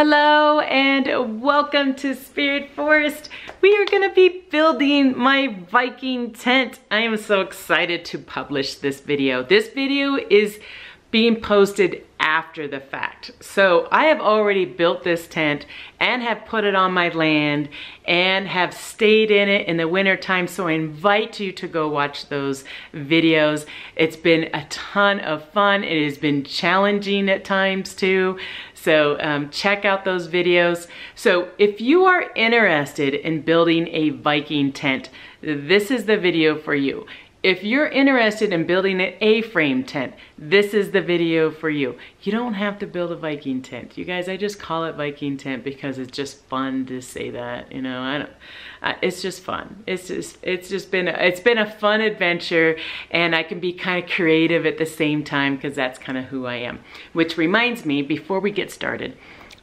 Hello and welcome to Spirit Forest. We are gonna be building my Viking tent. I am so excited to publish this video. This video is being posted after the fact. So I have already built this tent and have put it on my land and have stayed in it in the winter time. So I invite you to go watch those videos. It's been a ton of fun. It has been challenging at times too. So um, check out those videos. So if you are interested in building a Viking tent, this is the video for you. If you're interested in building an A-frame tent, this is the video for you. You don't have to build a Viking tent. You guys, I just call it Viking tent because it's just fun to say that, you know, I don't, uh, it's just fun. It's just, it's just been, it's been a fun adventure and I can be kind of creative at the same time because that's kind of who I am. Which reminds me, before we get started,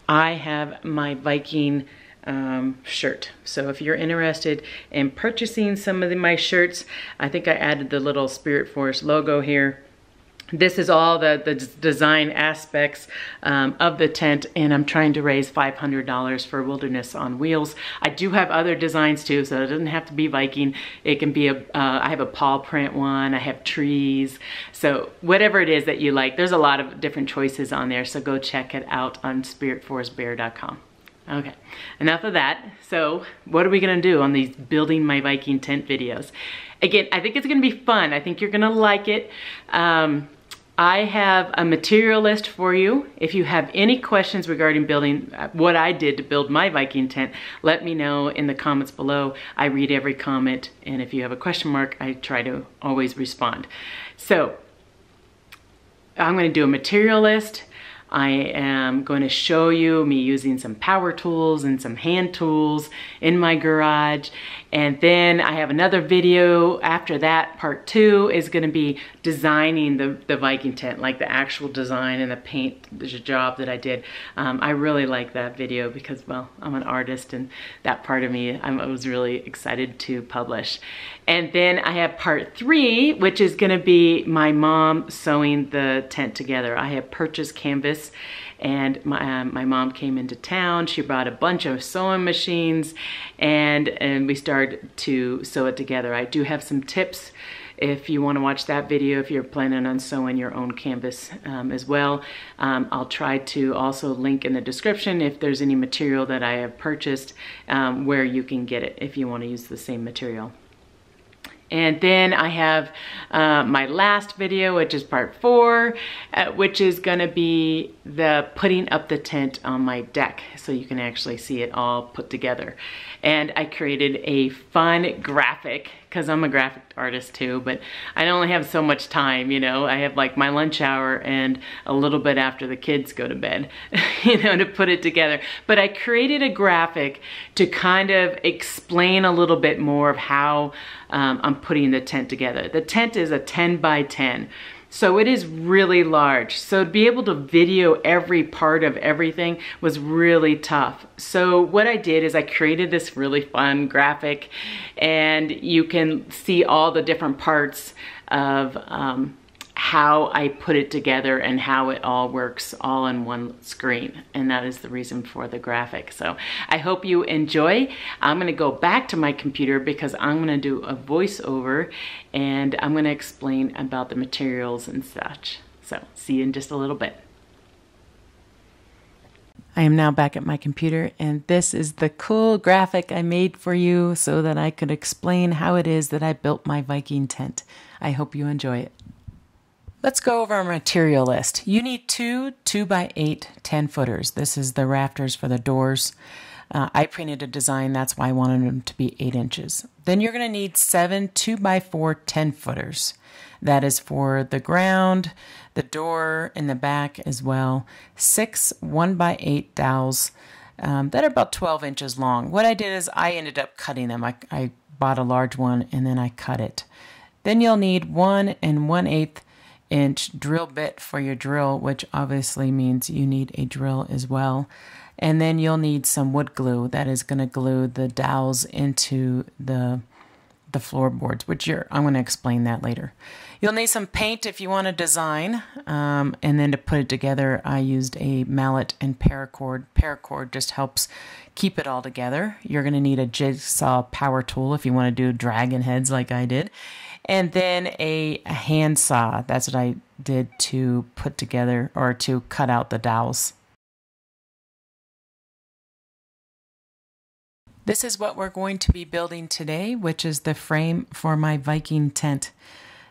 I have my Viking um, shirt. So if you're interested in purchasing some of the, my shirts, I think I added the little Spirit Forest logo here. This is all the, the design aspects um, of the tent and I'm trying to raise $500 for Wilderness on Wheels. I do have other designs too, so it doesn't have to be Viking. It can be a. Uh, I have a paw print one, I have trees. So whatever it is that you like, there's a lot of different choices on there, so go check it out on spiritforestbear.com. Okay, enough of that. So what are we gonna do on these building my Viking tent videos? Again, I think it's gonna be fun. I think you're gonna like it. Um, I have a material list for you. If you have any questions regarding building uh, what I did to build my Viking tent, let me know in the comments below. I read every comment and if you have a question mark, I try to always respond. So I'm gonna do a material list. I am going to show you me using some power tools and some hand tools in my garage. And then I have another video after that. Part two is going to be designing the, the Viking tent, like the actual design and the paint the job that I did. Um, I really like that video because, well, I'm an artist and that part of me i'm was really excited to publish. And then I have part three, which is going to be my mom sewing the tent together. I have purchased canvas and my, um, my mom came into town. She brought a bunch of sewing machines and, and we started to sew it together. I do have some tips if you want to watch that video if you're planning on sewing your own canvas um, as well. Um, I'll try to also link in the description if there's any material that I have purchased um, where you can get it if you want to use the same material. And then I have uh, my last video, which is part four, uh, which is gonna be the putting up the tent on my deck so you can actually see it all put together. And I created a fun graphic because I'm a graphic artist too, but I only have so much time, you know. I have like my lunch hour and a little bit after the kids go to bed, you know, to put it together. But I created a graphic to kind of explain a little bit more of how um, I'm putting the tent together. The tent is a 10 by 10. So it is really large. So to be able to video every part of everything was really tough. So what I did is I created this really fun graphic and you can see all the different parts of um, how I put it together and how it all works all in one screen. And that is the reason for the graphic. So I hope you enjoy. I'm gonna go back to my computer because I'm gonna do a voiceover and I'm gonna explain about the materials and such. So see you in just a little bit. I am now back at my computer and this is the cool graphic I made for you so that I could explain how it is that I built my Viking tent. I hope you enjoy it. Let's go over our material list. You need two 2 by 8 10 footers. This is the rafters for the doors. Uh, I printed a design, that's why I wanted them to be 8 inches. Then you're going to need seven 2 by 4 10 footers. That is for the ground, the door in the back as well. Six 1 by 8 dowels um, that are about 12 inches long. What I did is I ended up cutting them. I, I bought a large one and then I cut it. Then you'll need one and one eighth inch drill bit for your drill, which obviously means you need a drill as well. And then you'll need some wood glue that is going to glue the dowels into the the floorboards, which I'm going to explain that later. You'll need some paint if you want to design, um, and then to put it together, I used a mallet and paracord. Paracord just helps keep it all together. You're going to need a jigsaw power tool if you want to do dragon heads like I did, and then a, a hand saw. That's what I did to put together or to cut out the dowels. This is what we're going to be building today, which is the frame for my Viking tent.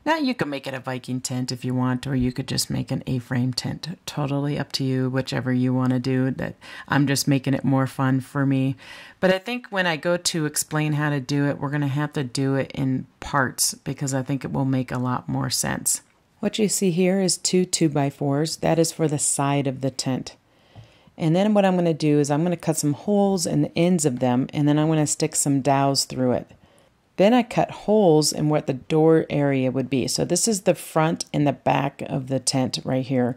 Now you can make it a Viking tent if you want, or you could just make an A-frame tent. Totally up to you, whichever you want to do. That I'm just making it more fun for me. But I think when I go to explain how to do it, we're going to have to do it in parts because I think it will make a lot more sense. What you see here is two 2x4s. That is for the side of the tent. And then what I'm going to do is I'm going to cut some holes in the ends of them and then I'm going to stick some dowels through it. Then I cut holes in what the door area would be. So this is the front and the back of the tent right here.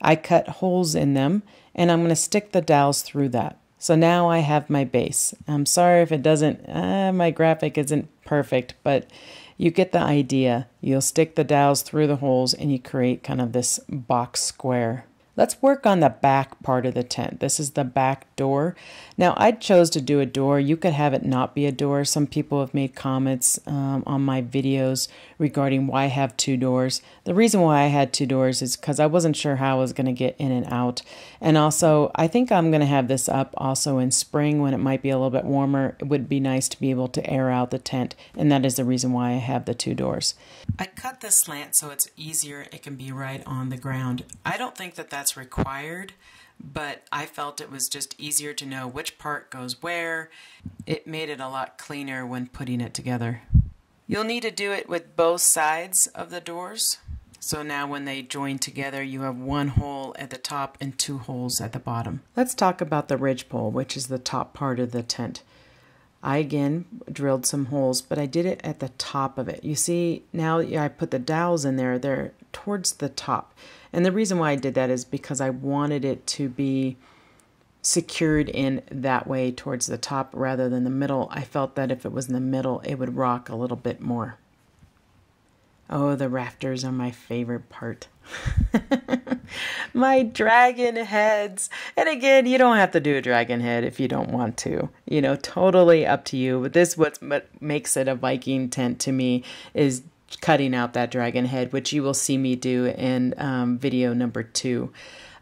I cut holes in them and I'm going to stick the dowels through that. So now I have my base. I'm sorry if it doesn't, uh, my graphic isn't perfect, but you get the idea. You'll stick the dowels through the holes and you create kind of this box square. Let's work on the back part of the tent. This is the back door. Now, I chose to do a door. You could have it not be a door. Some people have made comments um, on my videos regarding why I have two doors. The reason why I had two doors is because I wasn't sure how I was going to get in and out. And also, I think I'm going to have this up also in spring when it might be a little bit warmer. It would be nice to be able to air out the tent, and that is the reason why I have the two doors. I cut the slant so it's easier. It can be right on the ground. I don't think that that's required, but I felt it was just easier to know which part goes where. It made it a lot cleaner when putting it together. You'll need to do it with both sides of the doors. So now when they join together, you have one hole at the top and two holes at the bottom. Let's talk about the ridge pole, which is the top part of the tent. I again drilled some holes, but I did it at the top of it. You see, now I put the dowels in there, they're towards the top. And the reason why I did that is because I wanted it to be secured in that way towards the top rather than the middle. I felt that if it was in the middle, it would rock a little bit more. Oh, the rafters are my favorite part. my dragon heads. And again, you don't have to do a dragon head if you don't want to. You know, totally up to you. But this what makes it a Viking tent to me is cutting out that dragon head, which you will see me do in um, video number two.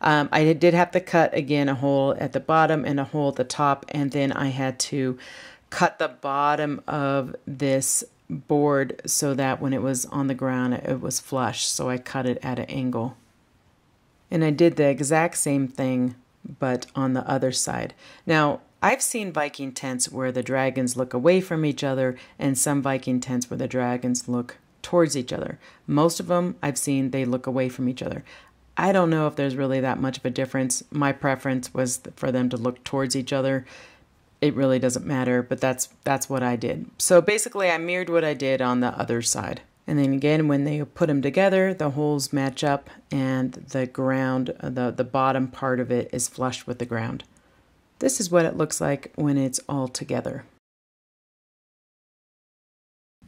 Um, I did have to cut again a hole at the bottom and a hole at the top, and then I had to cut the bottom of this board so that when it was on the ground it was flush so I cut it at an angle. And I did the exact same thing but on the other side. Now I've seen Viking tents where the dragons look away from each other and some Viking tents where the dragons look towards each other. Most of them I've seen they look away from each other I don't know if there's really that much of a difference my preference was for them to look towards each other it really doesn't matter, but that's that's what I did. So basically I mirrored what I did on the other side. And then again, when they put them together, the holes match up and the ground, uh, the, the bottom part of it is flush with the ground. This is what it looks like when it's all together.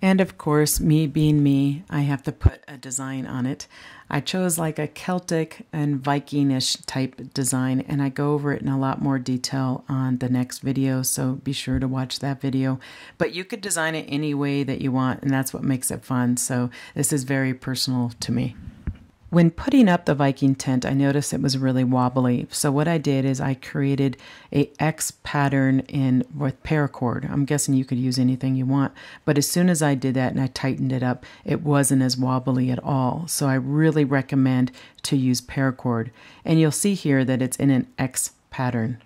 And of course, me being me, I have to put a design on it. I chose like a Celtic and Vikingish type design, and I go over it in a lot more detail on the next video, so be sure to watch that video. But you could design it any way that you want, and that's what makes it fun. So this is very personal to me. When putting up the Viking tent, I noticed it was really wobbly. So what I did is I created a X pattern in with paracord. I'm guessing you could use anything you want. But as soon as I did that and I tightened it up, it wasn't as wobbly at all. So I really recommend to use paracord. And you'll see here that it's in an X pattern.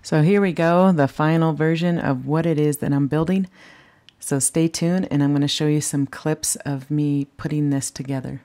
So here we go, the final version of what it is that I'm building. So stay tuned and I'm going to show you some clips of me putting this together.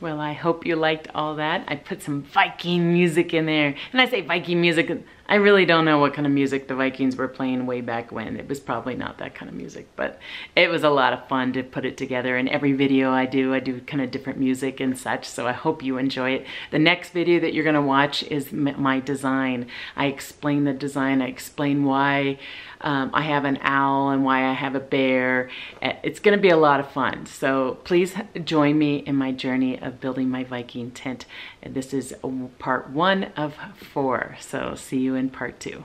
Well, I hope you liked all that. I put some Viking music in there. And I say Viking music, I really don't know what kind of music the Vikings were playing way back when. It was probably not that kind of music, but it was a lot of fun to put it together. And every video I do, I do kind of different music and such. So I hope you enjoy it. The next video that you're gonna watch is my design. I explain the design. I explain why um, I have an owl and why I have a bear. It's gonna be a lot of fun. So please join me in my journey of building my Viking tent. And this is part one of four. So see you in part two.